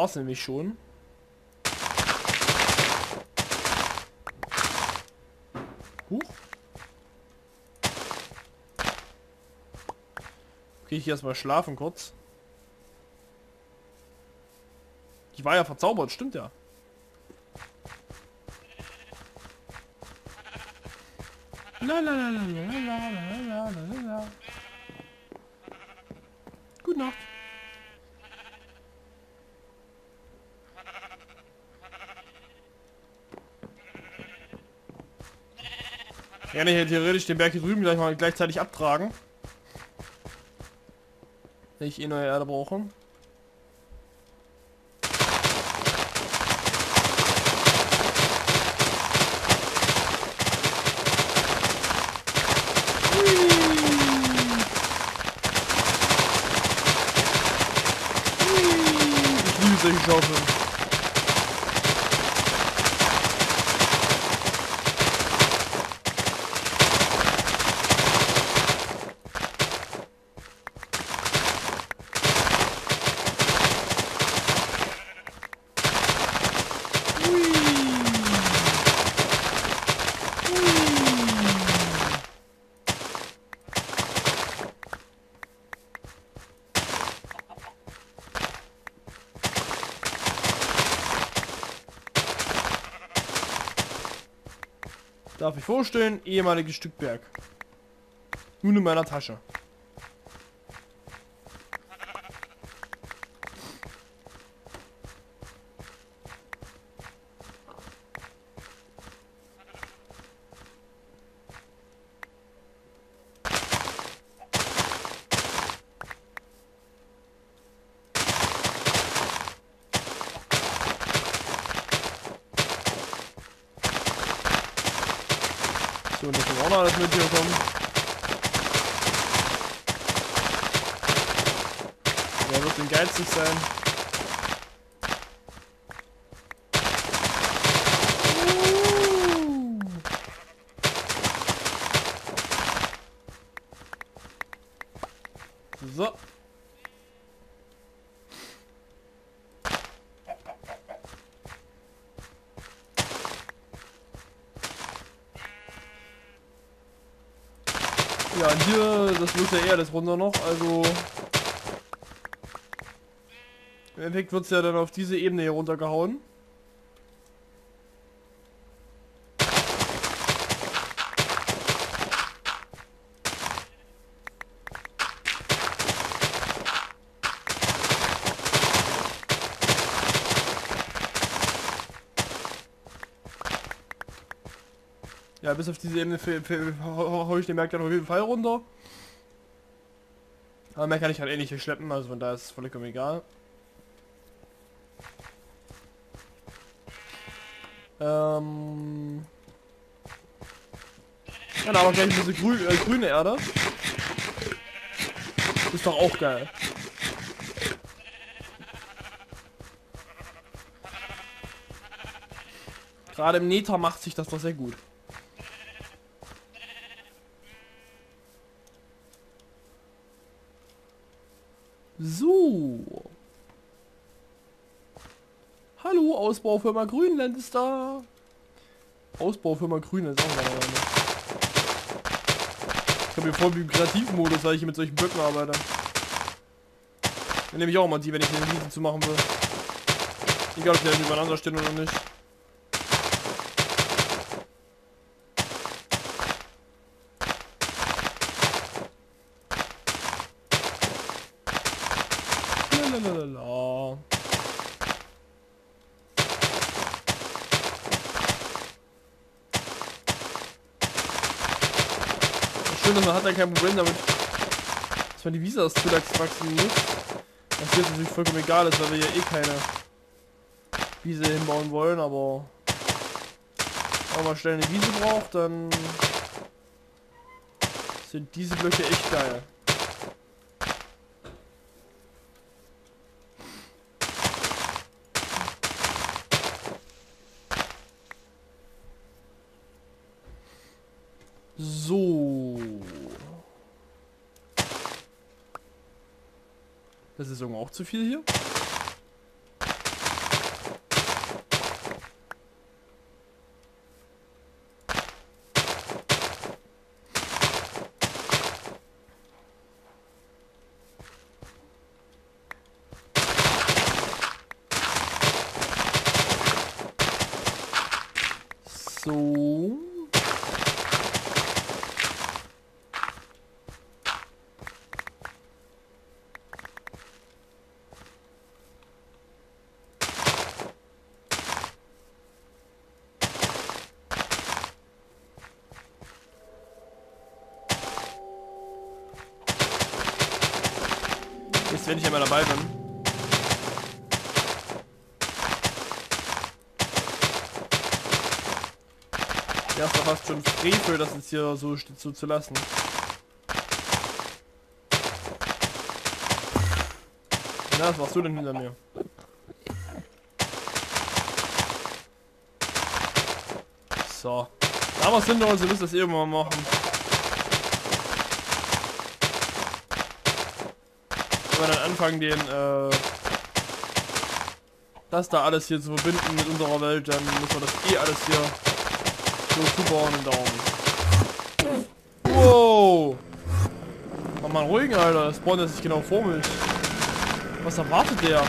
war's nämlich schon. Huch. Okay, ich erstmal schlafen kurz. Die war ja verzaubert, stimmt ja. Gute Nacht. Kann ich ja theoretisch den Berg hier drüben gleich mal gleichzeitig abtragen. Wenn ich eh neue Erde brauche. Ich liebe nach wie vor stehen, ehemaliges Stück Berg. Nun in meiner Tasche. So, und das ist auch noch alles mit hier kommen. Wer wird denn geizig sein? So. Ja, hier, das wird ja eher das runter noch, also... Im Endeffekt wird es ja dann auf diese Ebene hier runtergehauen. Ja, bis auf diese Ebene hau ich den Berg dann auf jeden Fall runter. Aber mehr kann ich halt eh nicht hier schleppen, also von daher ist es vollkommen egal. Ähm... Ja, da haben gleich diese grü äh, grüne Erde. Ist doch auch geil. Gerade im Nether macht sich das doch sehr gut. So. Hallo, Ausbaufirma Grünland ist da. Ausbaufirma Grünland ist auch da. Ich habe hier voll wie im Kreativmodus, weil ich hier mit solchen Blöcken arbeite. Dann nehme ich auch mal die, wenn ich den Riesen zu machen will. Egal, ob die halt übereinander stehen oder nicht. Lalalala. Schön, dass man hat ja kein Problem damit, dass man die Visa aus Twillax wachsen muss. Was jetzt natürlich vollkommen egal ist, weil wir ja eh keine Wiese hinbauen wollen, aber wenn man schnell eine Wiese braucht, dann sind diese Blöcke echt geil. So. Das ist irgendwie auch zu viel hier. So. Jetzt, wenn ich einmal dabei bin. Ja, ist doch fast schon Frevel, das jetzt hier so steht so zu lassen. Na, was machst du denn hinter mir? So. Da was hinter uns, wir müssen das irgendwann machen. Wir dann anfangen, den, äh, das da alles hier zu verbinden mit unserer Welt, dann müssen wir das eh alles hier so zubauen und Daumen. Wow! Mach mal einen ruhigen, Alter. Das spawnt sich genau vor mich. Was erwartet der?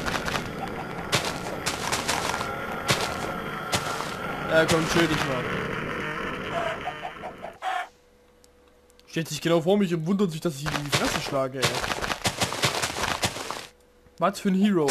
Ja, komm, chill dich mal. Stellt sich genau vor mich und wundert sich, dass ich ihn in die Fresse schlage, ey. Was für ein Hero.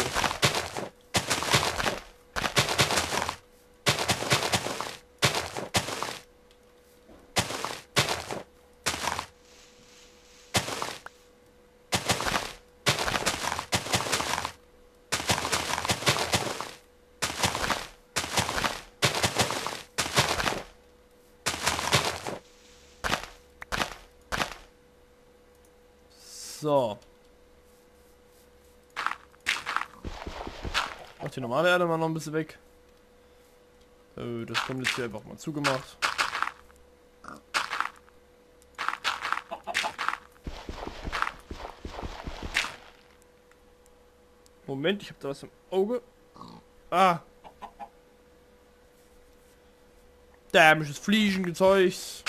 So. Auch die normale Erde mal noch ein bisschen weg. Äh, das kommt jetzt hier einfach mal zugemacht. Moment, ich habe da was im Auge. Ah. Dämliches Fliegengezeugs.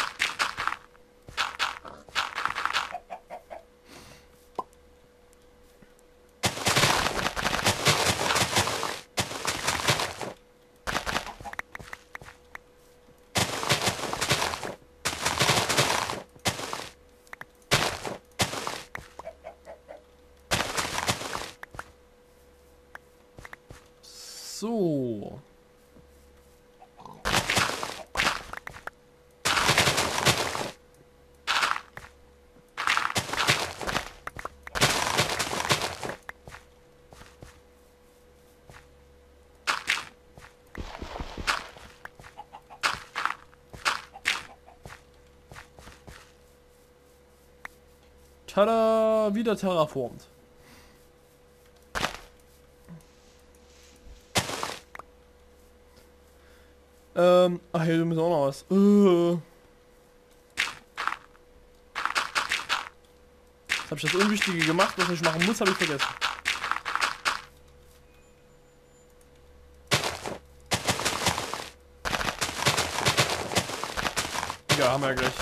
So. Tada, wieder terraformt. Ähm, ach hier, du musst auch noch was. Äh. Jetzt habe ich das Unwichtige gemacht, was ich machen muss, habe ich vergessen. Ja, haben wir ja gleich.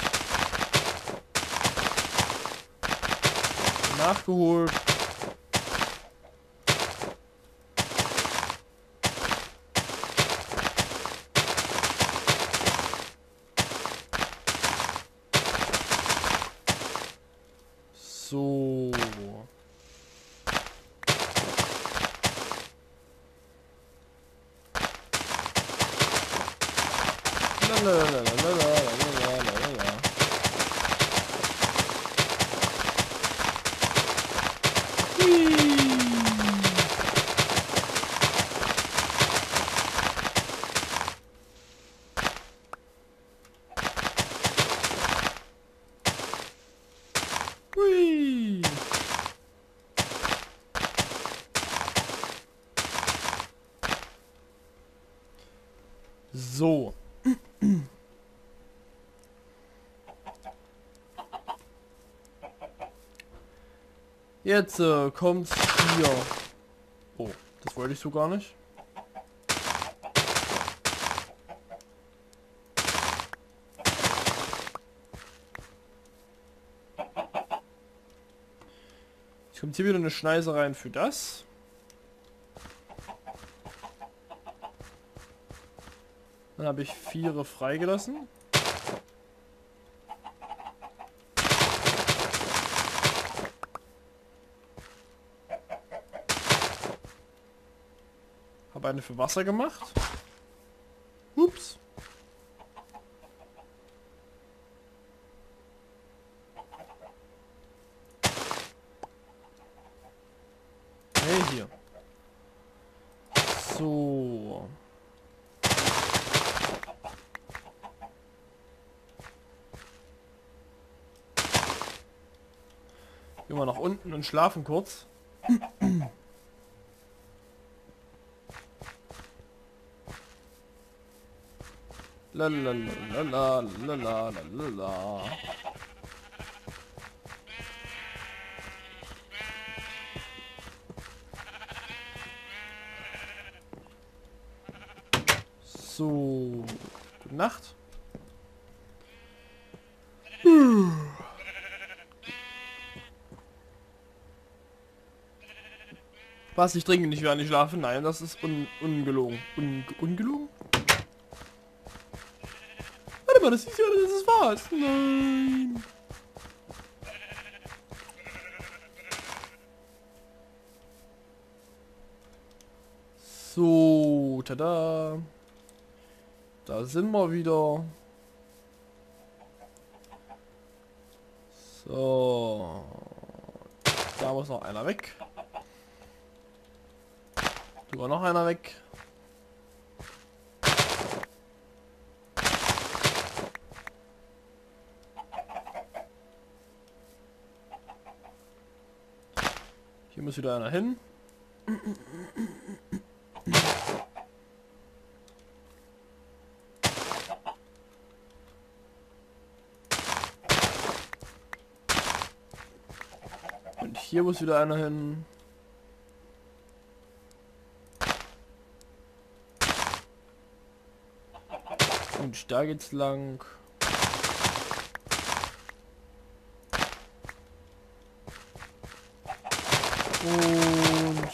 Nachgeholt. So. Jetzt äh, kommt hier. Oh, das wollte ich so gar nicht. Jetzt kommt hier wieder eine Schneise rein für das. Dann habe ich vier freigelassen. Habe eine für Wasser gemacht. Ups. Hey, hier. So. Gehen wir nach unten und schlafen kurz. Lalalala. So, gute Nacht. Hm. Was, ich trinke nicht, während ich schlafe? Nein, das ist un ungelogen. Un ungelogen? Warte mal, das ist ja, das ist was. Nein. So, tada. Da sind wir wieder. So. Da muss noch einer weg. Du war noch einer weg. Hier muss wieder einer hin. Und hier muss wieder einer hin. Und da geht's lang. Und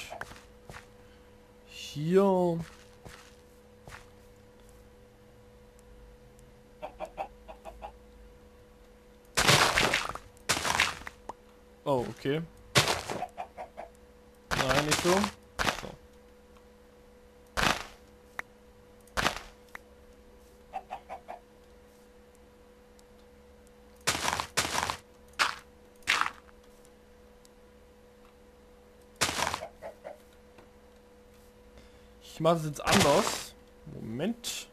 hier. Oh, okay. Nein, nicht so. Ich mache es jetzt anders. Moment.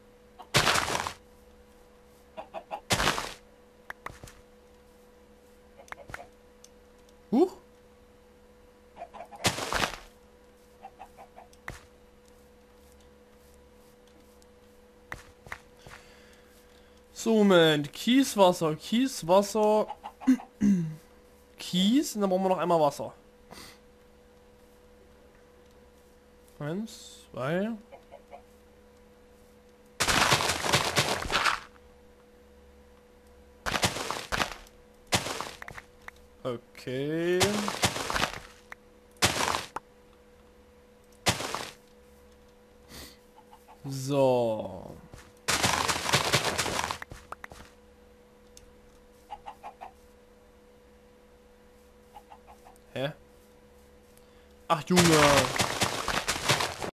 Huch. So, Moment. Kieswasser, Kieswasser. Kies. Und dann brauchen wir noch einmal Wasser. Eins, zwei. Okay. So. Hä? Ach Junge.